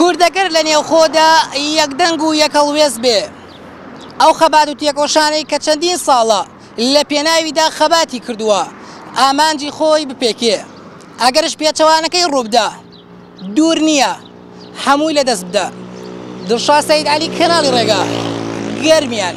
کورد ئەگەر لە نێوخۆدا یەکدەنگ و یەکهەڵوێست بێ، ئەو خەبات و تێکۆشانەی کە چەندین ساڵە لە پێناویدا خەباتی کردووە، ئامانجی خۆی بپێکێ. ئەگەرش پێچەوانەکەی ڕووبدا، دوور نییە هەمووی لە دەست بدا. دڵشاد سەید عەلی، کەناڵی ڕێگا، گەرمیان.